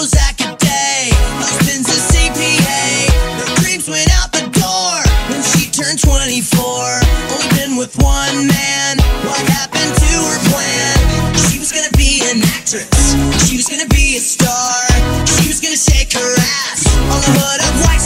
Prozac a day. Husband's a CPA. Her dreams went out the door when she turned 24. Only been with one man. What happened to her plan? She was gonna be an actress. She was gonna be a star. She was gonna shake her ass on the hood of White.